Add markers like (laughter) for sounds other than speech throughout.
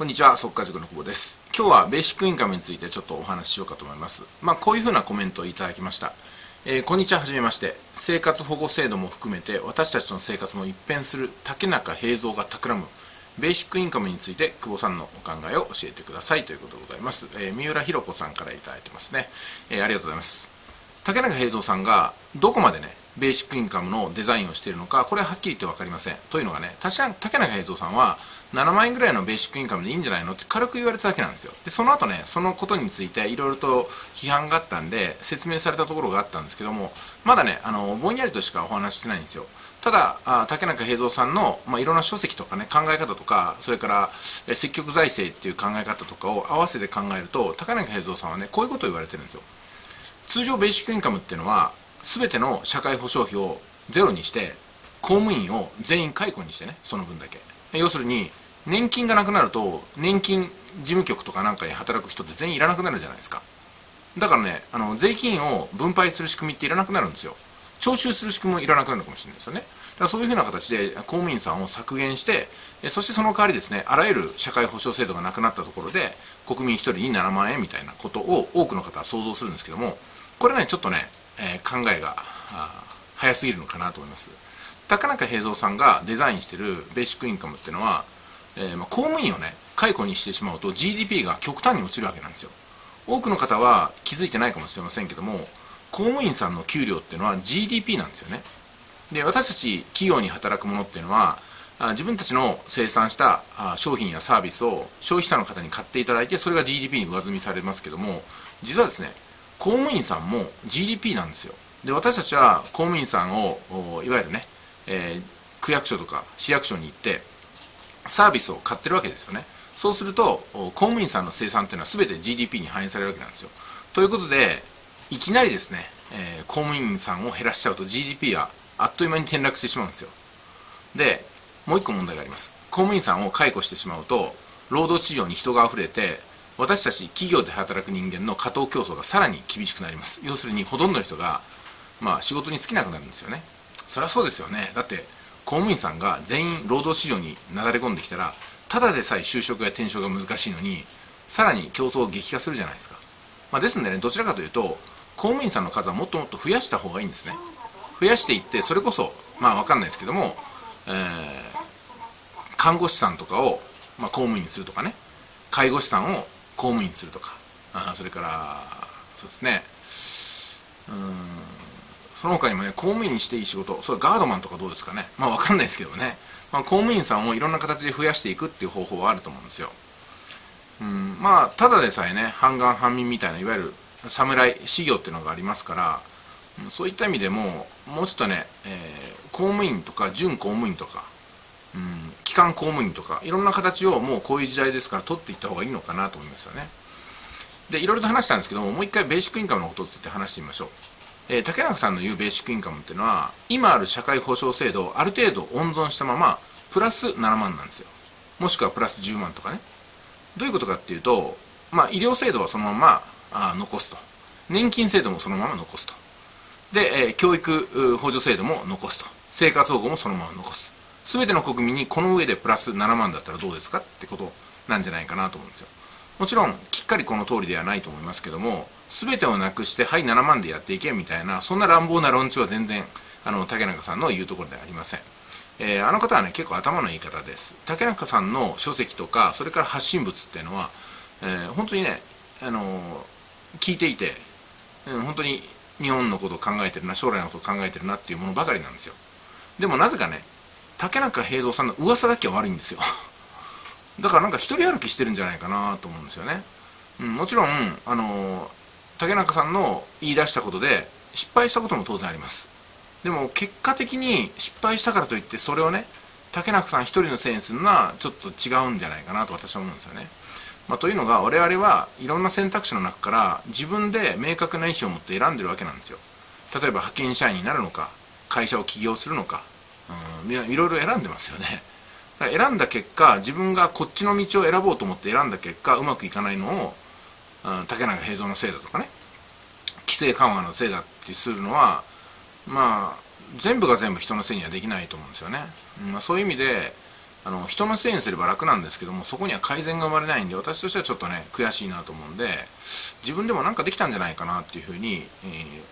こんにちは、速稼塾の久保です。今日はベーシックインカムについてちょっとお話ししようかと思います。まあ、こういうふうなコメントをいただきました。えー、こんにちは、はじめまして。生活保護制度も含めて私たちの生活も一変する竹中平蔵が企むベーシックインカムについて久保さんのお考えを教えてくださいということでございます。えー、三浦弘子さんからいただいてますね。えー、ありがとうございます。竹中平蔵さんがどこまでね、ベーシックインカムのデザインをしているのか、これははっきり言って分かりません。というのがね、確か竹中平蔵さんは、7万円ぐらいのベーシックインカムでいいんじゃないのって軽く言われただけなんですよ。で、その後ね、そのことについていろいろと批判があったんで、説明されたところがあったんですけども、まだね、あの、ぼんやりとしかお話してないんですよ。ただ、あ竹中平蔵さんの、まあ、いろんな書籍とかね、考え方とか、それから、え積極財政っていう考え方とかを合わせて考えると、竹中平蔵さんはね、こういうことを言われてるんですよ。通常ベーシックインカムっていうのは、全ての社会保障費をゼロにして、公務員を全員解雇にしてね、その分だけ。要するに、年金がなくなると年金事務局とかなんかに働く人って全員いらなくなるじゃないですか。だからねあの税金を分配する仕組みっていらなくなるんですよ。徴収する仕組みもいらなくなるかもしれないですよね。だからそういうふうな形で公務員さんを削減してそしてその代わりですねあらゆる社会保障制度がなくなったところで国民1人に7万円みたいなことを多くの方は想像するんですけどもこれねちょっとね、えー、考えが早すぎるのかなと思います。高中平蔵さんがデザインしてるベーシックインカムっていうのはえー、まあ、公務員をね解雇にしてしまうと GDP が極端に落ちるわけなんですよ。多くの方は気づいてないかもしれませんけども公務員さんの給料っていうのは GDP なんですよね。で私たち企業に働くものっていうのは自分たちの生産した商品やサービスを消費者の方に買っていただいてそれが GDP に上積みされますけども実はですね公務員さんも GDP なんですよ。で私たちは公務員さんをいわゆるね、えー、区役所とか市役所に行ってサービスを買ってるわけですよね。そうすると公務員さんの生産っていうのは全て GDP に反映されるわけなんですよ。ということでいきなりですね、えー、公務員さんを減らしちゃうと GDP はあっという間に転落してしまうんですよ。でもう一個問題があります。公務員さんを解雇してしまうと労働市場に人が溢れて私たち企業で働く人間の過当競争がさらに厳しくなります。要するにほとんどの人が、まあ、仕事に就けなくなるんですよね。そりゃそうですよね。だって公務員さんが全員労働市場になだれ込んできたらただでさえ就職や転職が難しいのにさらに競争を激化するじゃないですか、まあ、ですんでねどちらかというと公務員さんの数はもっともっと増やした方がいいんですね。増やしていってそれこそまあ分かんないですけども、えー、看護師さんとかを、まあ、公務員にするとかね。介護士さんを公務員にするとか。あそれからそうですね。うん。その他にもね、公務員にしていい仕事、それガードマンとかどうですかね。まあわかんないですけどね。まあ、公務員さんをいろんな形で増やしていくっていう方法はあると思うんですよ。うん、まあ、ただでさえね、半眼半民みたいな、いわゆる侍、修行っていうのがありますから、そういった意味でも、もうちょっとね、えー、公務員とか準公務員とか、うん、機関公務員とか、いろんな形をもうこういう時代ですから取っていった方がいいのかなと思いますよね。で、いろいろと話したんですけども、もう一回ベーシックインカムのことについて話してみましょう。え、竹中さんの言うベーシックインカムっていうのは今ある社会保障制度をある程度温存したままプラス7万なんですよ。もしくはプラス10万とかね。どういうことかっていうと、まあ、医療制度はそのままあ残すと。年金制度もそのまま残すと。で、え、教育補助制度も残すと。生活保護もそのまま残す。全ての国民にこの上でプラス7万だったらどうですかってことなんじゃないかなと思うんですよ。もちろんきっかりこの通りではないと思いますけども全てをなくしてはい7万でやっていけみたいなそんな乱暴な論調は全然あの竹中さんの言うところではありません、えー、あの方はね結構頭の言い方です。竹中さんの書籍とかそれから発信物っていうのは、えー、本当にね、あのー、聞いていて、うん、本当に日本のことを考えてるな将来のことを考えてるなっていうものばかりなんですよ。でもなぜかね竹中平蔵さんの噂だけは悪いんですよ。だからなんか一人歩きしてるんじゃないかなと思うんですよね、うん、もちろんあの竹中さんの言い出したことで失敗したことも当然あります。でも結果的に失敗したからといってそれをね竹中さん一人のせいにするのはちょっと違うんじゃないかなと私は思うんですよね、まあ、というのが我々はいろんな選択肢の中から自分で明確な意思を持って選んでるわけなんですよ。例えば派遣社員になるのか会社を起業するのか、うん、いろいろ選んでますよね。選んだ結果自分がこっちの道を選ぼうと思って選んだ結果うまくいかないのを竹中平蔵のせいだとかね。規制緩和のせいだってするのはまあ全部が全部人のせいにはできないと思うんですよね、まあ、そういう意味で、あの人のせいにすれば楽なんですけどもそこには改善が生まれないんで私としてはちょっとね悔しいなと思うんで自分でも何かできたんじゃないかなっていうふうに、え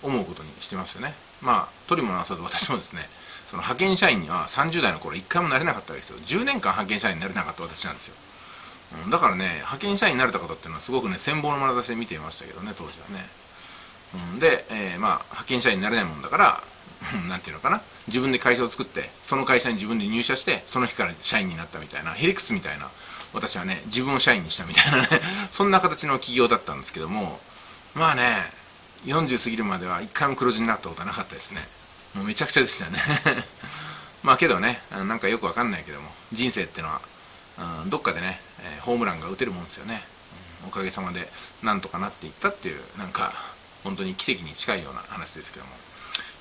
ー、思うことにしてますよね。まあ取りもなさず私もですねその派遣社員には30代の頃一回もなれなかったわけですよ。10年間派遣社員になれなかった私なんですよ、うん、だからね派遣社員になれた方っていうのはすごくね羨望の眼差しで見ていましたけどね当時はね、うん、で、えー、まあ派遣社員になれないもんだからなんていうのかな。自分で会社を作ってその会社に自分で入社してその日から社員になったみたいなヘリクスみたいな私はね自分を社員にしたみたいなね (laughs) そんな形の企業だったんですけどもまあね40過ぎるまでは一回も黒字になったことはなかったですね。もうめちゃくちゃでしたね。(laughs) まあけどねなんかよくわかんないけども人生ってのは、うん、どっかでね、えー、ホームランが打てるもんですよね、うん、おかげさまでなんとかなっていったっていうなんか本当に奇跡に近いような話ですけども。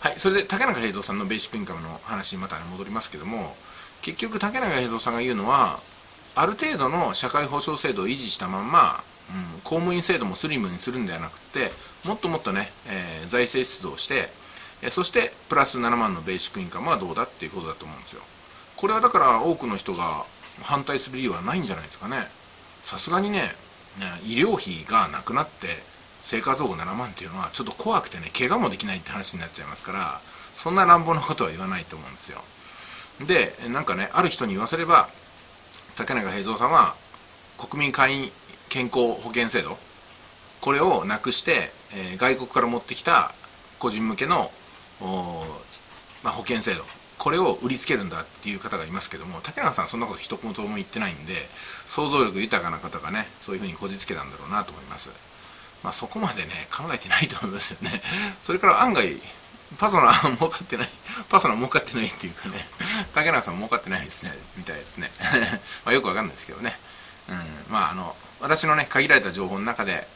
はいそれで竹中平蔵さんのベーシックインカムの話にまた、ね、戻りますけども結局竹中平蔵さんが言うのはある程度の社会保障制度を維持したまんま、うん、公務員制度もスリムにするんではなくてもっともっとね、えー、財政出動してそしてプラス7万のベーシックインカムはどうだっていうことだと思うんですよ。これはだから多くの人が反対する理由はないんじゃないですかね。さすがにね医療費がなくなって生活保護7万っていうのはちょっと怖くてね怪我もできないって話になっちゃいますからそんな乱暴なことは言わないと思うんですよ。でなんかねある人に言わせれば竹中平蔵さんは国民会員健康保険制度これをなくして、えー、外国から持ってきた個人向けのまあ、保険制度これを売りつけるんだっていう方がいますけども竹中さんそんなこと一言も言ってないんで想像力豊かな方がねそういうふうにこじつけたんだろうなと思います。まあそこまでね考えてないと思いますよね。(laughs) それから案外パソナ儲かってないパソナ儲かってないっていうかね (laughs) 竹中さん儲かってないですねみたいですね。(laughs) まあよくわかんないですけどね。うんまああの私のね限られた情報の中で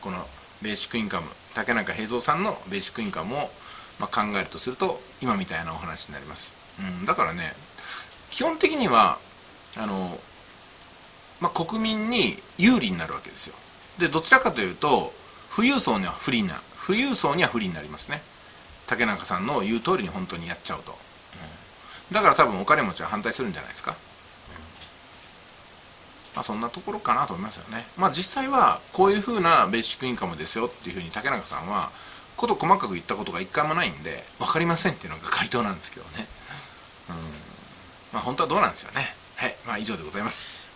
このベーシックインカム竹中平蔵さんのベーシックインカムを、まあ、考えるとすると今みたいなお話になります、うん、だからね基本的にはあの、まあ、国民に有利になるわけですよ。でどちらかというと富裕層には不利な富裕層には不利になりますね竹中さんの言う通りに本当にやっちゃうと、うん、だから多分お金持ちは反対するんじゃないですかまあ、そんなところかなと思いますよね。まあ、実際はこういうふうなベーシックインカムですよっていうふうに竹中さんはこと細かく言ったことが一回もないんで分かりませんっていうのが回答なんですけどね。うんまあ、本当はどうなんですよね。はい、まあ、以上でございます。